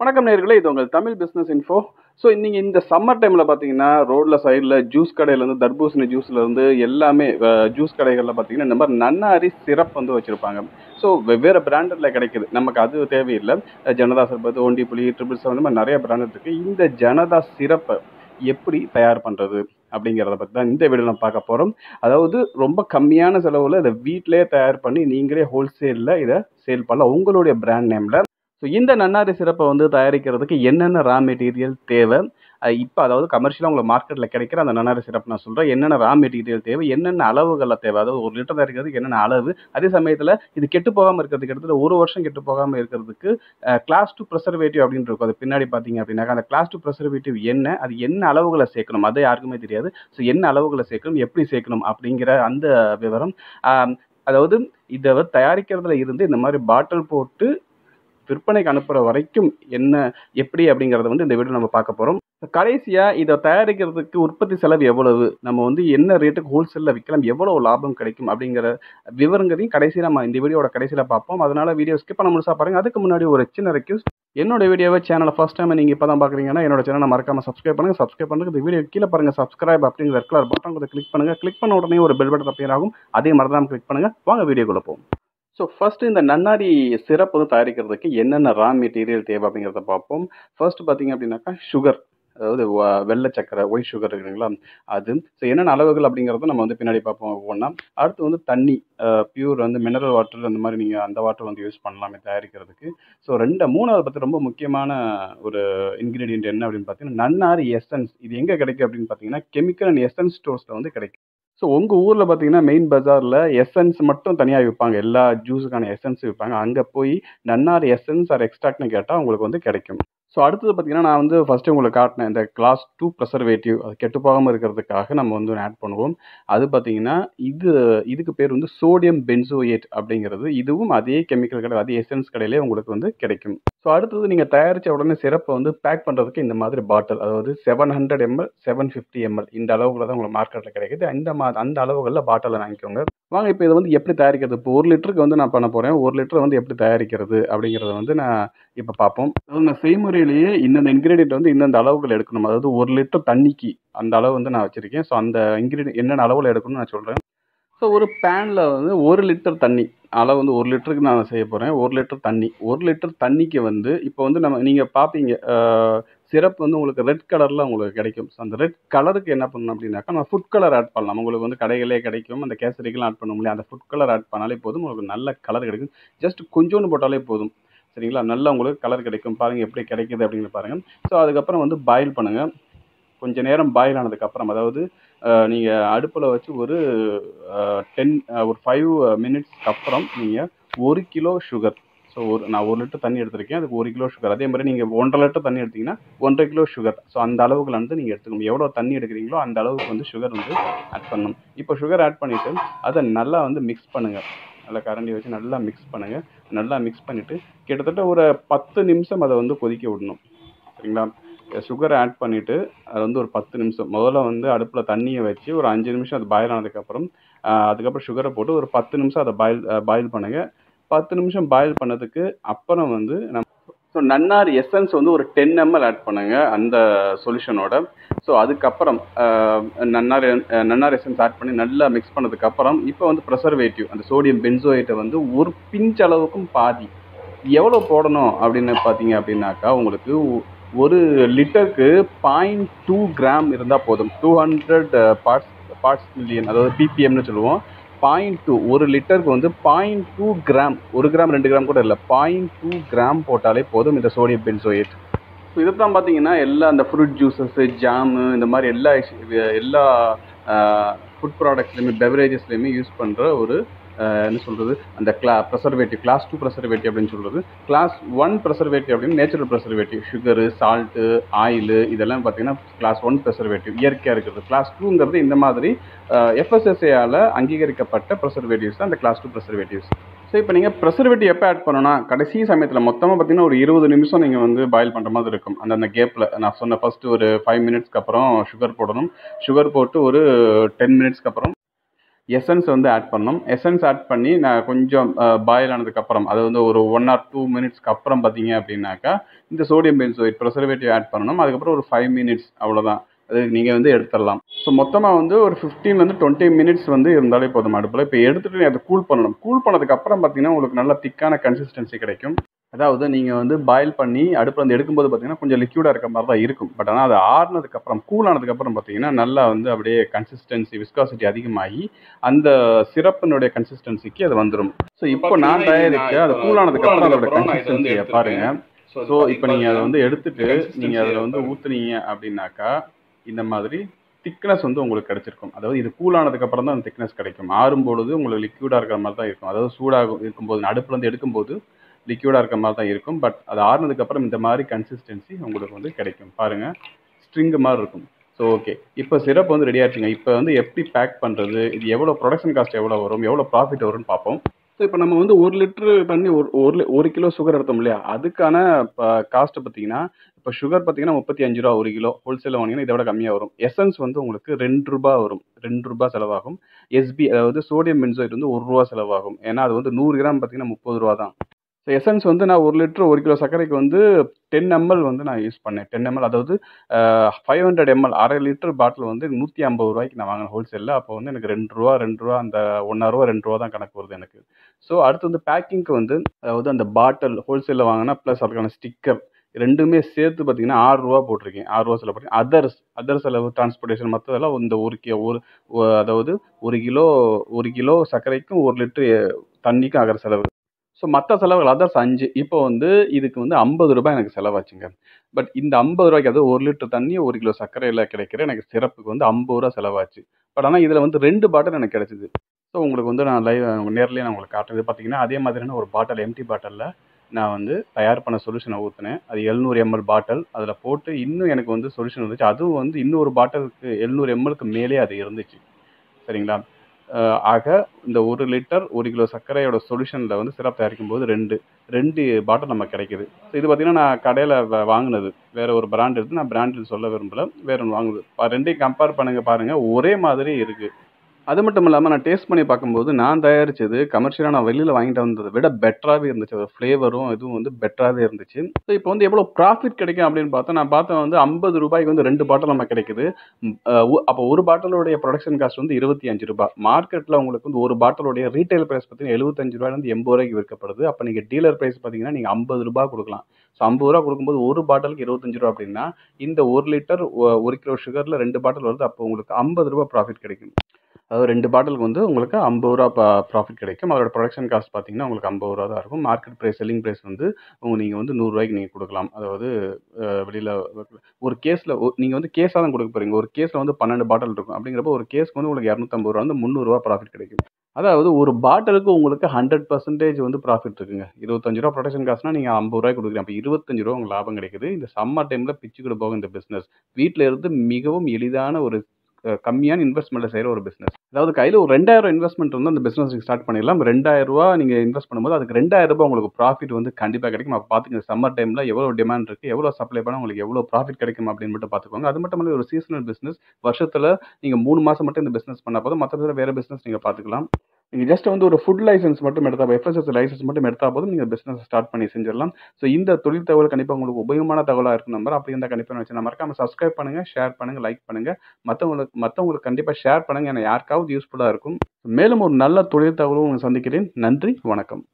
வணக்கம் நேர்களே இது உங்கள் தமிழ் பிஸ்னஸ் இன்ஃபோ ஸோ நீங்கள் இந்த சம்மர் டைமில் பார்த்தீங்கன்னா ரோட்டில் சைடில் ஜூஸ் கடையிலேருந்து தர்பூசணி ஜூஸ்லேருந்து எல்லாமே ஜூஸ் கடைகளில் பார்த்தீங்கன்னா இந்த மாதிரி நன்னாரி சிரப் வந்து வச்சுருப்பாங்க. ஸோ வெவ்வேறு பிராண்டடில் கிடைக்குது. நமக்கு அது தேவையில்லை. ஜனதா சர்பத் ஒண்டி புளி ட்ரிபிள் செவன் இந்த மாதிரி நிறைய பிராண்டட் இருக்குது இந்த ஜனதா சிரப்பை எப்படி தயார் பண்ணுறது அப்படிங்கிறத பற்றி தான் இந்த வீடியோ நம்ம பார்க்க போகிறோம் அதாவது ரொம்ப கம்மியான செலவில் இதை வீட்டிலே தயார் பண்ணி நீங்களே ஹோல்சேலில் இதை சேல் பண்ணலாம். உங்களுடைய பிராண்ட் நேமில் ஸோ இந்த நன்னாரி சிறப்பை வந்து தயாரிக்கிறதுக்கு என்னென்ன ரா மெட்டீரியல் தேவை? இப்போ அதாவது கமர்ஷியலாக உங்களுக்கு மார்க்கெட்டில் கிடைக்கிற அந்த நன்னாரி சிறப்பு நான் சொல்கிறேன் என்னென்ன ரா மெட்டீரியல் தேவை? என்னென்ன அளவுகளில் தேவை? அதாவது ஒரு லிட்டர் தயாரிக்கிறதுக்கு என்னென்ன அளவு? அதே சமயத்தில் இது கெட்டு போகாமல் இருக்கிறதுக்கு கிட்டத்தட்ட ஒரு வருஷம் கெட்டு போகாமல் இருக்கிறதுக்கு கிளாஸ் டூ ப்ரெசர்வேட்டிவ் அப்படின்னு இருக்கும். அது பின்னாடி பார்த்தீங்க அப்படின்னாக்கா அந்த கிளாஸ் டூ ப்ரெசர்வேட்டிவ் என்ன? அது என்ன அளவுகளை சேர்க்கணும்? அது யாருக்குமே தெரியாது. ஸோ என்ன அளவுகளை சேர்க்கணும்? எப்படி சேர்க்கணும்? அப்படிங்கிற அந்த விவரம். அதாவது இதை தயாரிக்கிறதுல இருந்து இந்த மாதிரி பாட்டில் போட்டு விற்பனைக்கு அனுப்புகிற வரைக்கும் என்ன எப்படி அப்படிங்கிறத வந்து இந்த வீடியோ நம்ம பார்க்க போகிறோம் கடைசியாக இதை தயாரிக்கிறதுக்கு உற்பத்தி செலவு எவ்வளவு? நம்ம வந்து என்ன ரேட்டுக்கு ஹோல்சேலில் விற்கலாம் எவ்வளோ லாபம் கிடைக்கும்? அப்படிங்கிற விவரங்களையும் கடைசியில் நம்ம இந்த வீடியோட கடைசியில் பார்ப்போம். அதனால் வீடியோ ஸ்கிப் பண்ண முழுசாக பாருங்கள் அதுக்கு முன்னாடி ஒரு சின்ன ரெக்யூஸ்ட் என்னோட வீடியோவை சேனலை ஃபஸ்ட் டைம் நீங்கள் இப்போ தான் பார்க்குறீங்கன்னா என்னோட சேனலை மறக்காமல் சப்ஸ்கிரைப் பண்ணுங்கள் சப்ஸ்கிரைப் பண்ணுங்க இந்த வீடியோ கீழே பாருங்கள் சப்ஸ்கிரைப் அப்படிங்கிற கலர் பட்டன் கொஞ்சம் கிளிக் பண்ணுங்கள் கிளிக் பண்ண உடனே ஒரு பெல் பட்டன் அப்பியர் ஆகும். அதே மறந்தாமல் கிளிக் பண்ணுங்கள் வாங்க வீடியோக்குள்ளே போகும் ஸோ ஃபஸ்ட்டு இந்த நன்னாரி சிரப் வந்து தயாரிக்கிறதுக்கு என்னென்ன ரா மெட்டீரியல் தேவை அப்படிங்கிறத பார்ப்போம். ஃபர்ஸ்ட் பார்த்தீங்க அப்படின்னாக்கா சுகர் அதாவது வெள்ளை சக்கரை ஒயிட் சுகர் இருக்குங்களா அது. ஸோ என்னென்ன அளவுகள் அப்படிங்கிறத நம்ம வந்து பின்னாடி பார்ப்போம் ஒவ்வொன்றா அடுத்து வந்து தண்ணி பியூர் வந்து மினரல் வாட்டர் அந்த மாதிரி நீங்கள் அந்த வாட்டர் வந்து யூஸ் பண்ணலாமே தயாரிக்கிறதுக்கு. ஸோ ரெண்டு மூணாவது பற்றி ரொம்ப முக்கியமான ஒரு இன்க்ரீடியன்ட் என்ன அப்படின்னு பார்த்தீங்கன்னா நன்னாரி எசன்ஸ் இது எங்கே கிடைக்கும் அப்படின்னு பார்த்தீங்கன்னா கெமிக்கல் அண்ட் எசன்ஸ் ஸ்டோர்ஸில் வந்து கிடைக்கும். ஸோ உங்கள் ஊரில் பார்த்தீங்கன்னா மெயின் பஜாரில் எசன்ஸ் மட்டும் தனியாக விற்பாங்க எல்லா ஜூஸுக்கான எசன்ஸ் விற்பாங்க அங்கே போய் நன்னார் எசன்ஸ் ஆர் எக்ஸ்ட்ராக்ட்னு கேட்டால் உங்களுக்கு வந்து கிடைக்கும். ஸோ அடுத்தது பார்த்தீங்கன்னா நான் வந்து ஃபஸ்ட்டு உங்களுக்கு காட்டினேன். இந்த கிளாஸ் டூ ப்ரெசர்வேட்டிவ் அது கெட்டு போகாமல் இருக்கிறதுக்காக நம்ம வந்து ஆட் பண்ணுவோம். அது பார்த்தீங்கன்னா இது இதுக்கு பேர் வந்து சோடியம் பென்சோயேட் அப்படிங்கிறது. இதுவும் அதே கெமிக்கல் கடை அதே எசன்ஸ் கடையிலே உங்களுக்கு வந்து கிடைக்கும். ஸோ அடுத்தது நீங்கள் தயாரித்த உடனே சிறப்பை வந்து பேக் பண்ணுறதுக்கு இந்த மாதிரி பாட்டில் அதாவது seven hundred ML seven fifty ML இந்த அளவுகளில் தான் உங்களுக்கு மார்க்கெட்டில் கிடைக்குது. அந்த மா அந்த அளவுகளில் பாட்டிலில் வாங்கிக்கோங்க. வாங்க இப்போ இதை வந்து எப்படி தயாரிக்கிறது? இப்போ ஒரு லிட்டருக்கு வந்து நான் பண்ண போகிறேன் ஒரு லிட்டர் வந்து எப்படி தயாரிக்கிறது அப்படிங்கிறத வந்து நான் இப்போ பார்ப்போம். அதாவது நான் செய்முறையிலேயே இந்தந்த இன்க்ரீடியன்ட் வந்து இந்தந்த அளவுகள் எடுக்கணும். அதாவது ஒரு லிட்டர் தண்ணிக்கு அந்த அளவு வந்து நான் வச்சுருக்கேன். ஸோ அந்த இன்க்ரீடியன் என்னென்ன அளவில் எடுக்கணும்னு நான் சொல்கிறேன் ஸோ ஒரு பேனில் வந்து ஒரு லிட்டர் தண்ணி அளவு வந்து ஒரு லிட்டருக்கு நான் செய்ய போகிறேன் ஒரு லிட்டர் தண்ணி. ஒரு லிட்டர் தண்ணிக்கு வந்து இப்போ வந்து நம்ம நீங்கள் பார்ப்பீங்க சிரப் வந்து உங்களுக்கு ரெட் கலரில் உங்களுக்கு கிடைக்கும். ஸோ அந்த ரெட் கலருக்கு என்ன பண்ணணும் அப்படின்னாக்கா நம்ம ஃபுட் கலர் ஆட் பண்ணலாம். உங்களுக்கு வந்து கடைகளே கிடைக்கும். அந்த கேசரிக்கெலாம் ஆட் பண்ண முடியாது அந்த ஃபுட் கலர் ஆட் பண்ணாலே போதும். உங்களுக்கு நல்ல கலர் கிடைக்கும். ஜஸ்ட் கொஞ்சோண்டு போட்டாலே போதும். சரிங்களா? நல்லா உங்களுக்கு கலர் கிடைக்கும். பாருங்கள் எப்படி கிடைக்குது அப்படின்னு பாருங்கள் ஸோ அதுக்கப்புறம் வந்து பாயில் பண்ணுங்கள் கொஞ்சம் நேரம் பாயில் ஆனதுக்கப்புறம் அதாவது நீங்கள் அடுப்பில் வச்சு ஒரு டென் ஒரு ஃபைவ் மினிட்ஸ்க்கு அப்புறம் நீங்கள் ஒரு கிலோ சுகர் ஸோ ஒரு நான் ஒரு லிட்டர் தண்ணி எடுத்திருக்கேன். அதுக்கு ஒரு கிலோ சுகர் அதே மாதிரி நீங்கள் ஒன்றரை லிட்டர் தண்ணி எடுத்திங்கன்னா ஒன்றரை கிலோ சுகர் ஸோ அந்த அளவுக்குல வந்து நீங்கள் எடுத்துக்கணும் எவ்வளோ தண்ணி எடுக்கிறீங்களோ அந்த அளவுக்கு வந்து சுகர் வந்து ஆட் பண்ணணும். இப்போ சுகர் ஆட் பண்ணிவிட்டு அதை நல்லா வந்து மிக்ஸ் பண்ணுங்கள் நல்லா கரண்டி வச்சு நல்லா மிக்ஸ் பண்ணுங்கள் நல்லா மிக்ஸ் பண்ணிவிட்டு கிட்டத்தட்ட ஒரு பத்து நிமிஷம் அதை வந்து கொதிக்க விடணும். சரிங்களா? சுகரை ஆட் பண்ணிவிட்டு அது வந்து ஒரு பத்து நிமிஷம். முதல்ல வந்து அடுப்பில் தண்ணியை வச்சு ஒரு அஞ்சு நிமிஷம் அது பாயில் ஆனதுக்கப்புறம் அதுக்கப்புறம் சுகரை போட்டு ஒரு பத்து நிமிஷம் அதை பாயில் பாயில் பண்ணுங்கள் பத்து நிமிஷம் பாயில் பண்ணதுக்கு அப்புறம் வந்து நம்ம ஸோ நன்னார் எசன்ஸ் வந்து ஒரு டென் எம்எல் ஆட் பண்ணுங்கள் அந்த சொல்யூஷனோட ஸோ அதுக்கப்புறம் நன்னார் நன்னார் எசன்ஸ் ஆட் பண்ணி நல்லா மிக்ஸ் பண்ணதுக்கப்புறம் இப்போ வந்து ப்ரெசர்வேட்டிவ் அந்த சோடியம் பென்சோயிட்டை வந்து ஒரு பிஞ்ச் அளவுக்கும் பாதி. எவ்வளோ போடணும் அப்படின்னு பார்த்தீங்க அப்படின்னாக்கா உங்களுக்கு ஒரு லிட்டருக்கு பாயிண்ட் டூ கிராம் இருந்தால் போதும். Two hundred parts parts million அதாவது பிபிஎம்னு சொல்லுவோம். பாயிண்ட் டூ ஒரு லிட்டருக்கு வந்து பாயிண்ட் டூ கிராம் ஒரு கிராம் ரெண்டு கிராம் கூட இல்லை பாயிண்ட் டூ கிராம் போட்டாலே போதும் இந்த சோடியம் பென்சோயேட் ஸோ இதை தான் பார்த்தீங்கன்னா எல்லா அந்த ஃப்ரூட் ஜூஸஸ்ஸு ஜாமு இந்த மாதிரி எல்லா எல்லா ஃபுட் ப்ராடக்ட்ஸ்லையுமே பெவரேஜஸ்லையுமே யூஸ் பண்ணுற ஒரு என்ன சொல்கிறது அந்த கிளா ப்ரெசர்வேட்டிவ் கிளாஸ் டூ ப்ரெசர்வேட்டிவ் அப்படின்னு சொல்கிறது கிளாஸ் ஒன் ப்ரெசர்வேட்டிவ் அப்படின்னு natural preservative sugar salt oil இதெல்லாம் பார்த்தீங்கன்னா கிளாஸ் ஒன் ப்ரெசர்வேட்டிவ் இயற்கையாக இருக்கிறது. கிளாஸ் டூங்கிறது இந்த மாதிரி எஃப்எஸ்எஸ்ஏயால் அங்கீகரிக்கப்பட்ட ப்ரெசர்வேட்டிவ்ஸ் தான் அந்த கிளாஸ் டூ ப்ரெசர்வேட்டிவ்ஸ் ஸோ இப்போ நீங்கள் ப்ரெசர்வேட்டிவ் எப்போ ஆட் பண்ணணும்னா கடைசி சமயத்தில் மொத்தமாக பார்த்தீங்கன்னா ஒரு இருபது நிமிஷம் நீங்கள் வந்து பாயில் பண்ணுற மாதிரி இருக்கும். அந்த அந்த கேப்பில் நான் சொன்ன ஃபஸ்ட்டு ஒரு ஃபைவ் மினிட்ஸ்க்கு அப்புறம் சுகர் போடணும். சுகர் போட்டு ஒரு டென் மினிட்ஸ்க்கு அப்புறம் எசன்ஸ் வந்து ஆட் பண்ணணும். எசன்ஸ் ஆட் பண்ணி நான் கொஞ்சம் பாயில் ஆனதுக்கப்புறம் அது வந்து ஒரு ஒன் ஆர் டூ மினிட்ஸ்க்கு அப்புறம் பார்த்தீங்க அப்படின்னாக்கா இந்த சோடியம் பென்சோயிட் ப்ரிசர்வேட்டிவ் ஆட் பண்ணணும். அதுக்கப்புறம் ஒரு ஃபைவ் மினிட்ஸ் அவ்வளோதான் அது நீங்கள் வந்து எடுத்துடலாம். ஸோ மொத்தமாக வந்து ஒரு ஃபிஃப்டீன்லேருந்து டுவெண்ட்டி மினிட்ஸ் வந்து இருந்தாலே போதும் அடுப்பில். இப்போ எடுத்துகிட்டு அதை கூல் பண்ணணும். கூல் பண்ணதுக்கப்புறம் பார்த்தீங்கன்னா உங்களுக்கு நல்ல திக்கான கன்சிஸ்டன்சி கிடைக்கும். அதாவது நீங்கள் வந்து பாயில் பண்ணி அடுப்பில் வந்து எடுக்கும்போது பார்த்தீங்கன்னா கொஞ்சம் லிக்யூடாக இருக்க மாதிரி தான் இருக்கும். பட் ஆனால் அது ஆறுனதுக்கப்புறம் கூல் ஆனதுக்கப்புறம் பார்த்தீங்கன்னா நல்லா வந்து அப்படியே கன்சிஸ்டன்சி விஸ்காசிட்டி அதிகமாகி அந்த சிறப்பினுடைய கன்சிஸ்டன்சிக்கு அது வந்துடும் ஸோ இப்போ நான் தயாரிக்க அது கூல் ஆனதுக்கப்புறம் அதோட கன்சிஸ்டன்சியை பாருங்க. ஸோ இப்போ நீங்கள் அதை வந்து எடுத்துட்டு நீங்கள் அதில் வந்து ஊற்றுனீங்க அப்படின்னாக்கா இந்த மாதிரி திக்னஸ் வந்து உங்களுக்கு கிடைச்சிருக்கும். அதாவது இது கூல் ஆனதுக்கப்புறம் தான் அந்த திக்னஸ் கிடைக்கும். ஆறும் பொழுது உங்களுக்கு லிக்யூடாக இருக்கிற மாதிரி தான் இருக்கும். அதாவது சூடாக இருக்கும்போது அடுப்புல இருந்து எடுக்கும்போது லிக்யூடாக இருக்க மாதிரி தான் இருக்கும். பட் அது ஆறுனதுக்கப்புறம் இந்த மாதிரி கன்சிஸ்டன்சி உங்களுக்கு வந்து கிடைக்கும். பாருங்கள் ஸ்ட்ரிங்கு மாதிரி இருக்கும். ஸோ ஓகே இப்போ சிரப் வந்து ரெடி ஆச்சுங்க இப்போ வந்து எப்படி பேக் பண்ணுறது இது எவ்வளோ ப்ரொடக்ஷன் காஸ்ட் எவ்வளோ வரும்? எவ்வளோ ப்ராஃபிட் வரும்னு பார்ப்போம். ஸோ இப்போ நம்ம வந்து ஒரு லிட்டரு தண்ணி ஒரு ஒரு ஒரு கிலோ சுகர் எடுத்தோம் இல்லையா? அதுக்கான இப்போ காஸ்ட்டை பார்த்தீங்கன்னா இப்போ சுகர் பார்த்தீங்கன்னா முப்பத்தி அஞ்சு ரூபா ஒரு கிலோ. ஹோல்சேலில் வாங்கினீங்கன்னா இதை விட கம்மியாக வரும். எசன்ஸ் வந்து உங்களுக்கு ரெண்டு ரூபா வரும். ரெண்டு ரூபா செலவாகும். எஸ்பி அதாவது சோடியம் பென்சோயிட் வந்து ஒரு ரூபா செலவாகும். ஏன்னா அது வந்து நூறு கிராம் பார்த்தீங்கன்னா முப்பது ரூபா தான். ஸோ எசன்ஸ் வந்து நான் ஒரு லிட்டர் ஒரு கிலோ சர்க்கரைக்கு வந்து டென் எம்எல் வந்து நான் யூஸ் பண்ணேன். டென் எம்எல் அதாவது ஃபைவ் ஹண்ட்ரட் எம்எல் அரை லிட்டர் பாட்டில் வந்து நூற்றி ஐம்பது ரூபாய்க்கு நான் வாங்கினேன் ஹோல்சேலில் அப்போ வந்து எனக்கு ரெண்டு ரூபா ரெண்டு ரூபா அந்த ஒன்றா ரூபா ரெண்டு ரூபா தான் கணக்கு வருது எனக்கு. ஸோ அடுத்து வந்து பேக்கிங்க்கு வந்து அதாவது அந்த பாட்டில் ஹோல்சேலில் வாங்கினா ப்ளஸ் அதுக்கான ஸ்டிக்கர் ரெண்டுமே சேர்த்து பார்த்தீங்கன்னா ஆறு ரூபா போட்டிருக்கேன். ஆறு ரூபா செலவு போட்டிருக்கேன். அதர்ஸ் அதர் செலவு டிரான்ஸ்போர்ட்டேஷன் மற்றதெல்லாம் இந்த ஒரு கி ஒரு அதாவது ஒரு கிலோ ஒரு கிலோ சர்க்கரைக்கும் ஒரு லிட்டரு தண்ணிக்கும் ஆகிற செலவு. ஸோ மற்ற செலவுகள் அதர்ஸ் அஞ்சு இப்போ வந்து இதுக்கு வந்து ஐம்பது ரூபாய் எனக்கு செலவாச்சுங்க. பட் இந்த ஐம்பது ரூபாய்க்கு அதாவது ஒரு லிட்டர் தண்ணி ஒரு கிலோ சர்க்கரையில் கிடைக்கிற எனக்கு சிறப்புக்கு வந்து ஐம்பது ரூபா செலவாச்சு. பட் ஆனால் இதில் வந்து ரெண்டு பாட்டில் எனக்கு கிடைச்சிது. ஸோ உங்களுக்கு வந்து நான் லைவ் நேர்லேயே நான் உங்களுக்கு காட்டுறது பார்த்தீங்கன்னா அதே மாதிரியான ஒரு பாட்டில் எம்டி பாட்டிலில் நான் வந்து தயார் பண்ண சொல்யூஷனை ஊற்றினேன் அது எழுநூறு எம்எல் பாட்டில் அதில் போட்டு இன்னும் எனக்கு வந்து சொல்யூஷன் வந்துச்சு. அதுவும் வந்து இன்னொரு பாட்டிலுக்கு எழுநூறு எம்எல்க்கு மேலே அது இருந்துச்சு. சரிங்களா? ஆக இந்த ஒரு லிட்டர் ஒரு கிலோ சர்க்கரையோட சொல்யூஷனில் வந்து சிரப் தயாரிக்கும் போது ரெண்டு ரெண்டு பாட்டில் நம்ம கிடைக்குது. ஸோ இது பார்த்தீங்கன்னா நான் கடையில் வாங்கினது. வேறு ஒரு பிராண்ட் எடுத்து நான் பிராண்டில் சொல்ல விரும்பல. வேற ஒன்று வாங்குது. ரெண்டையும் கம்பேர் பண்ணுங்க பாருங்கள் ஒரே மாதிரி இருக்குது அது மட்டும் இல்லாமல் நான் டேஸ்ட் பண்ணி பார்க்கும்போது நான் தயாரிச்சது கமர்ஷியலாக நான் வெளியில் வாங்கிட்டு வந்ததை விட பெட்டராகவே இருந்துச்சு. ஒரு ஃப்ளேவரும் இதுவும் வந்து பெட்டராகவே இருந்துச்சு. ஸோ இப்போ வந்து எவ்வளோ ப்ராஃபிட் கிடைக்கும் அப்படின்னு பார்த்தா நான் பார்த்தேன் வந்து ஐம்பது ரூபாய்க்கு வந்து ரெண்டு பாட்டில் நம்ம கிடைக்குது. அப்போ ஒரு பாட்டிலோடைய ப்ரொடக்ஷன் காஸ்ட் வந்து இருபத்தி அஞ்சு ரூபாய். மார்க்கெட்டில் உங்களுக்கு வந்து ஒரு பாட்டிலோடைய ரீட்டைல் ப்ரைஸ் பார்த்தீங்கன்னா எழுபத்தஞ்சு ரூபாயிலேருந்து எண்பது ரூபாய்க்கு விற்கப்படுது. அப்போ நீங்கள் டீலர் ப்ரைஸ் பார்த்தீங்கன்னா நீங்கள் ஐம்பது ரூபாய் கொடுக்கலாம். ஸோ ஐம்பது ரூபா கொடுக்கும்போது ஒரு பாட்டிலுக்கு இருபத்தஞ்சு ரூபா அப்படின்னா இந்த ஒரு லிட்டர் ஒரு கிலோ சுகரில் ரெண்டு பாட்டில் வருது. அப்போ உங்களுக்கு ஐம்பது ரூபாய் ப்ராஃபிட் கிடைக்கும். அதாவது ரெண்டு பாட்டிலுக்கு வந்து உங்களுக்கு ஐம்பது ரூபா ப்ராஃபிட் கிடைக்கும். அதோட ப்ரொடக்ஷன் காஸ்ட் பார்த்தீங்கன்னா உங்களுக்கு ஐம்பது ரூபா தான் இருக்கும். மார்க்கெட் ப்ரைஸ் செல்லிங் ப்ரைஸ் வந்து உங்கள் நீங்கள் வந்து நூறுரூவாய்க்கு நீங்கள் கொடுக்கலாம். அதாவது வெளியில் ஒரு கேஸில் நீங்கள் வந்து கேஸாக தான் கொடுக்க போகிறீங்க ஒரு கேஸில் வந்து பன்னெண்டு பாட்டில் இருக்கும். அப்படிங்கிறப்போ ஒரு கேஸ்க்கு வந்து உங்களுக்கு இரநூத்தம்பது ரூபா வந்து முந்நூறுரூவா ப்ராஃபிட் கிடைக்கும். அதாவது ஒரு பாட்டிலுக்கு உங்களுக்கு ஹண்ட்ரட் பர்சன்டேஜ் வந்து ப்ராஃபிட் இருக்குங்க. இருபத்தஞ்சு ரூபா ப்ரொடக்ஷன் காசுனா நீங்கள் ஐம்பது ரூபாய் கொடுக்குறீங்க. அப்போ இருபத்தஞ்சு ரூபா உங்களுக்கு லாபம் கிடைக்குது. இந்த சம்மர் டைமில் பிச்சு போகும் இந்த பிஸ்னஸ் வீட்டில் இருந்து மிகவும் எளிதான ஒரு கம்மியான இன்வெஸ்ட்மெண்ட்டில் செய்கிற ஒரு பிஸ்னஸ் அதாவது கையில் ஒரு ரெண்டாயிரம் இன்வெஸ்ட்மெண்ட் வந்து அந்த பிஸ்னஸ் நீங்கள் ஸ்டார்ட் பண்ணிடலாம். ரெண்டாயிரம் ரூபா நீங்கள் இன்வெஸ்ட் பண்ணும்போது அதுக்கு ரெண்டாயிரம் ரூபாய் உங்களுக்கு ப்ராஃபிட் வந்து கண்டிப்பாக கிடைக்கும். அப்போ பார்த்துங்க சம்மர் டைமில் எவ்வளோ டிமாண்ட் இருக்குது எவ்வளோ சப்ளை பண்ணால் உங்களுக்கு எவ்வளோ ப்ராஃபிட் கிடைக்கும் அப்படின்னு மட்டும் பார்த்துக்கோங்க. அது மட்டும் இல்லை ஒரு சீசனல் பிஸ்னஸ் வருஷத்தில் நீங்கள் மூணு மாதம் மட்டும் இந்த பிஸ்னஸ் பண்ணால் போதும். மற்ற வேறு பிஸ்னஸ் நீங்கள் பார்த்துக்கலாம். நீங்கள் ஜஸ்ட் வந்து ஒரு ஃபுட் லைசன்ஸ் மட்டும் எடுத்தால் எஃப்எஸ்எஸ் லைசன்ஸ் மட்டும் எடுத்தால் போதும் நீங்கள் பிஸ்னஸ் ஸ்டார்ட் பண்ணி செஞ்சிடலாம். ஸோ இந்த தொழில் தகவல் கண்டிப்பாக உங்களுக்கு உபயோகமான தகவலாக இருக்கும் நம்பர். அப்படி இருந்தால் கண்டிப்பாக வச்சு நான் மறக்காம சப்ஸ்கிரைப் பண்ணுங்கள் ஷேர் பண்ணுங்கள் லைக் பண்ணுங்கள் மற்றவங்களுக்கு மற்றவங்களுக்கு கண்டிப்பாக ஷேர் பண்ணுங்கள் ஏன்னா யாருக்காவது யூஸ்ஃபுல்லாக இருக்கும். மேலும் ஒரு நல்ல தொழில் தகவலும் சந்திக்கிறேன். நன்றி வணக்கம்.